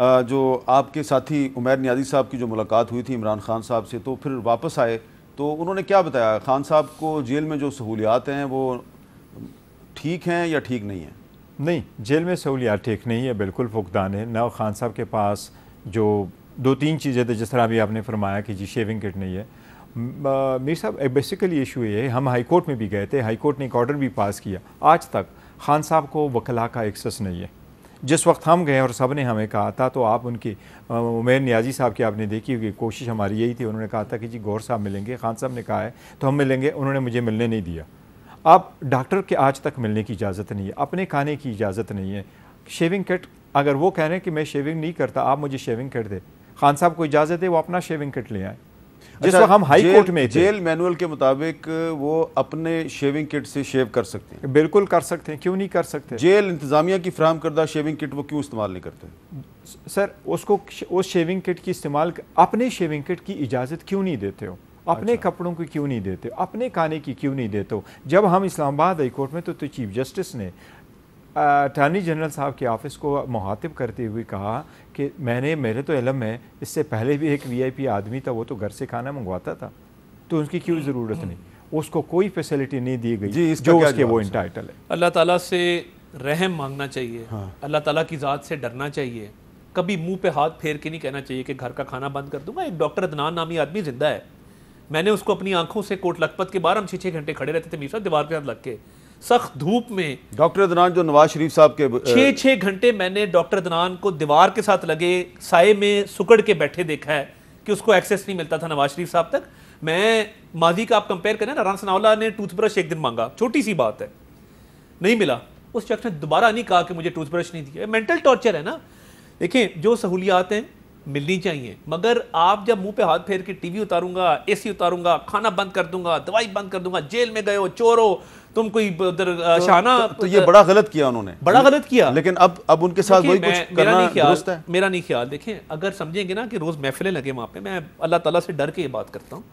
जो आपके साथी उमैर न्याजी साहब की जो मुलाकात हुई थी इमरान खान साहब से तो फिर वापस आए। तो उन्होंने क्या बताया? खान साहब को जेल में जो सहूलियात हैं, वो ठीक हैं या ठीक नहीं हैं? नहीं, जेल में सहूलियात ठीक नहीं है, बिल्कुल फुकदान है। ना खान साहब के पास जो दो तीन चीज़ें थे, जिस तरह अभी आपने फरमाया कि जी शेविंग किट नहीं है। मीर साहब, एक बेसिकली इशू ये है, हम हाई कोर्ट में भी गए थे हाई कोर्ट ने एक ऑर्डर भी पास किया। आज तक खान साहब को वकला का एक्सेस नहीं है। जिस वक्त हम गए और सबने हमें कहा था तो आप उनकी उमेर न्याजी साहब की आपने देखी होगी, कोशिश हमारी यही थी, उन्होंने कहा था कि जी गौर साहब मिलेंगे, खान साहब ने कहा है तो हम मिलेंगे, उन्होंने मुझे मिलने नहीं दिया। अब डॉक्टर के आज तक मिलने की इजाज़त नहीं है, अपने खाने की इजाज़त नहीं है। शेविंग किट, अगर वो कह रहे हैं कि मैं शेविंग नहीं करता, आप मुझे शेविंग किट दे। खान साहब को इजाज़त दे, वो अपना शेविंग किट ले आए। जिस अच्छा, वक्त हम हाई कोर्ट में जेल मैनुअल के मुताबिक वो अपने शेविंग किट से शेव कर सकते हैं। बिल्कुल कर सकते हैं क्यों नहीं कर सकते? जेल इंतजामिया की फ्राहम करदा शेविंग किट वो क्यों इस्तेमाल नहीं करते? सर उसको उस शेविंग किट की इस्तेमाल अपने शेविंग किट की इजाज़त क्यों नहीं देते हो? अपने अच्छा। कपड़ों की क्यों नहीं देते अपने खाने की क्यों नहीं देते हो? जब हम इस्लामाबाद हाई कोर्ट में तो, तो चीफ जस्टिस ने अटारनी जनरल साहब के ऑफ़िस को मुहातिब करते हुए कहा कि मैंने मेरे तो इलम है इससे पहले भी एक वीआईपी आदमी था वो तो घर से खाना मंगवाता था। तो उसकी क्यों ज़रूरत नहीं? उसको कोई फैसिलिटी नहीं दी गई जी जो उसके वो इंटाइटल है? अल्लाह ताला से रहम मांगना चाहिए। हाँ। अल्लाह ताला की ज़ात से डरना चाहिए। कभी मुँह पे हाथ फेर के नहीं कहना चाहिए कि घर का खाना बंद कर दूँगा। एक डॉक्टर अदनान नामी आदमी ज़िंदा है। मैंने उसको अपनी आँखों से कोट लखपत के बाहर हम छः छः घंटे खड़े रहते थे मीसा दीवार के साथ लग के। सख्त धूप में। डॉक्टर अदनान जो नवाज़ शरीफ साहब के छः छः घंटे मैंने डॉक्टर अदनान को दीवार के साथ लगे साय में सुकड़ के बैठे देखा है कि उसको एक्सेस नहीं मिलता था नवाज़ शरीफ साहब तक। मैं माजी का आप कंपेयर करें ना रान सनावला ने टूथब्रश एक दिन मांगा। छोटी सी बात है। नहीं मिला। उस शख्स ने दोबारा नहीं कहा कि मुझे टूथब्रश नहीं दिया। मेंटल टॉर्चर है ना। देखें जो सहूलियात हैं मिलनी चाहिए। मगर आप जब मुँह पे हाथ फेर के टीवी उतारूँगा एसी उतारूँगा खाना बंद कर दूँगा दवाई बंद कर दूँगा जेल में गए हो चोर हो तुम कोई उधर तो, शाना तो, तो ये बड़ा गलत किया उन्होंने। बड़ा गलत किया। लेकिन अब अब उनके साथ वही कुछ मेरा नहीं ख्याल है। मेरा नहीं ख्याल। देखें अगर समझेंगे ना कि रोज महफिलें लगे वहाँ पे मैं अल्लाह ताला से डर के ये बात करता हूँ।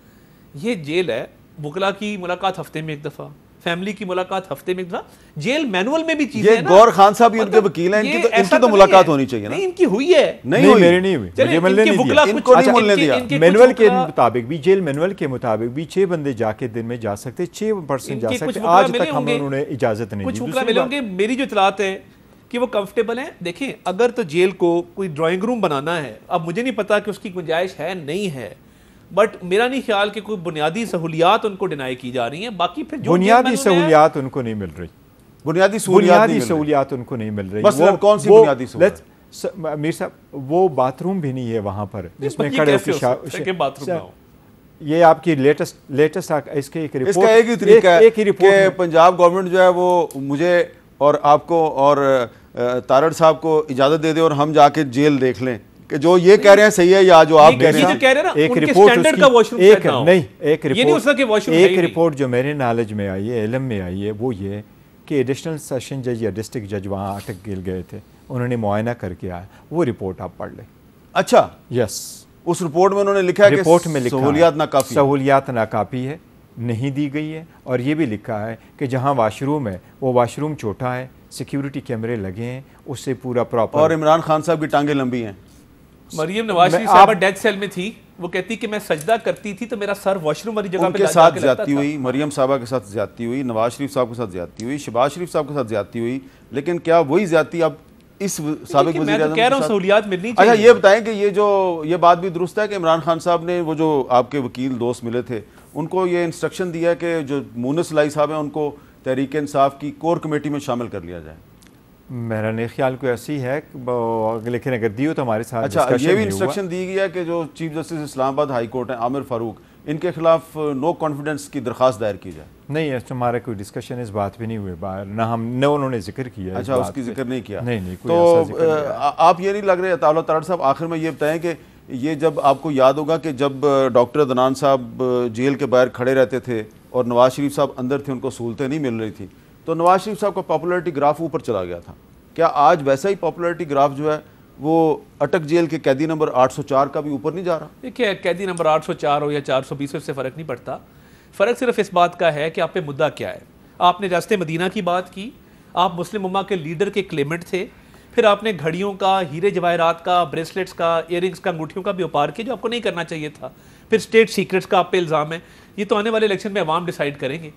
ये जेल है बुकला की मुलाकात हफ़्ते में एक दफ़ा। फैमिली की मुलाकात हफ़्ते में था जेल मैनुअल में भी चीज़ें गौर खान साहब ही उनके वकील हैं इनकी तो इनकी तो मुलाकात होनी चाहिए ना। इनकी हुई है। नहीं हुई मेरी नहीं हुई। मुझे मिलने नहीं दिया। इनको नहीं मिलने दिया। मैनुअल के मुताबिक भी जेल मैनुअल के मुताबिक भी छह बंदे जाके दिन में जा सकते छह परसेंट जा सकते। आज तक हमें उन्होंने इजाज़त नहीं कुछ वकला मिले होंगे। मेरी जो इतलात है कि वो कंफर्टेबल है। देखें अगर तो जेल को कोई ड्राइंग रूम बनाना है अब मुझे नहीं पता कि उसकी गुंजाइश है नहीं है। बट मेरा नहीं ख्याल कि कोई बुनियादी सहूलियात उनको डिनाई की जा रही हैं। बाकी फिर बुनियादी सहूलियात उनको नहीं मिल रही। बुनियादी बुनियादी सहूलियात उनको नहीं मिल रही। वो कौन सी बुनियादी मीर साहब वो बाथरूम भी नहीं है वहाँ पर जिसमें खड़े होकर ये आपकी लेटेस्ट लेटेस्ट इसके एक रिपोर्ट इसका एक ही तरीका एक, है एक ही रिपोर्ट पंजाब गवर्नमेंट जो है वो मुझे और आपको और तारड़ साहब को इजाज़त दे दे और हम जाके जेल देख लें। कि जो ये कह रहे हैं सही है या जो आप कह रहे हैं कह रहे हैं एक रिपोर्ट एक नहीं एक रिपोर्ट एक रिपोर्ट जो मेरे नॉलेज में आई है इलम में आई है वो ये कि एडिशनल सेशन जज या डिस्ट्रिक्ट जज वहाँ अटक गिर गए थे। उन्होंने मुआयना करके आया। वो रिपोर्ट आप पढ़ लें। अच्छा। यस उस रिपोर्ट में उन्होंने लिखा है रिपोर्ट में लिखा सहूलियात नाकाफी सहूलियात नाकाफी है। नहीं दी गई है। और ये भी लिखा है कि जहाँ वाशरूम है वो वाशरूम छोटा है सिक्योरिटी कैमरे लगे हैं उससे पूरा प्रॉपर और इमरान खान साहब की टांगे लंबी हैं। मरियम नवाज़ शरीफ साहब डेथ सेल में थी वो कहती कि मैं सजदा करती थी तो मेरा सर वॉशरूम वाली जगह पे साथ ज़्यादा हुई मरियम साहबा के साथ ज़्यादा हुई नवाज़ शरीफ साहब के साथ ज़्यादा हुई शबाज शरीफ साहब के साथ ज़्यादा हुई लेकिन क्या वही ज़्यादा अब इस सबक तो कह रहा हूँ सहूलियात मिलनी अच्छा ये बताएँ कि ये जो ये बात भी दुरुस्त है कि इमरान खान साहब ने वो जो आपके वकील दोस्त मिले थे उनको ये इंस्ट्रक्शन दिया कि जो मूनस लाई साहब हैं उनको तहरीक इंसाफ की कोर कमेटी में शामिल कर लिया जाए। मेरा नहीं ख्याल को ऐसी है लेकिन अगर दी हो तो हमारे साथ अच्छा ये भी इंस्ट्रक्शन दी गई है कि जो chief justice Islamabad high court है आमिर फारूक इनके खिलाफ नो कॉन्फिडेंस की दरखास्त दायर की जाए। नहीं ऐसा हमारा कोई डिस्कशन इस बात पे नहीं हुए बाहर ना हम न उन्होंने ज़िक्र किया अच्छा उसकी ज़िक्र नहीं किया। नहीं नहीं तो आप ये नहीं लग रहे ताला तार साहब आखिर में ये बताएँ कि ये जब आपको याद होगा कि जब डॉक्टर दनान साहब जेल के बाहर खड़े रहते थे और नवाज़ शरीफ साहब अंदर थे उनको सहूलतें नहीं मिल रही थी तो नवाज़ शरीफ साहब का पॉपुलरिटी ग्राफ ऊपर चला गया था। क्या आज वैसा ही पॉपुलरिटी ग्राफ जो है, वो अटक जेल के कैदी नंबर 804 का भी ऊपर नहीं जा रहा? देखिए, कैदी नंबर 804 हो या 420 से फ़र्क नहीं पड़ता। फ़र्क सिर्फ़ इस बात का है कि आप पे मुद्दा क्या है। आपने रास्ते मदीना की बात की, आप मुस्लिम उम्मा के लीडर के क्लेमेंट थे, फिर आपने घड़ियों का, हीरे जवाहरात का, ब्रेसलेट्स का इयरिंग्स का, अंगूठियों का भी व्यापार किया जो आपको नहीं करना चाहिए था। फिर स्टेट सीक्रेट्स का आप पे इल्ज़ाम है। ये तो आने वाले इलेक्शन में अवाम डिसाइड करेंगे।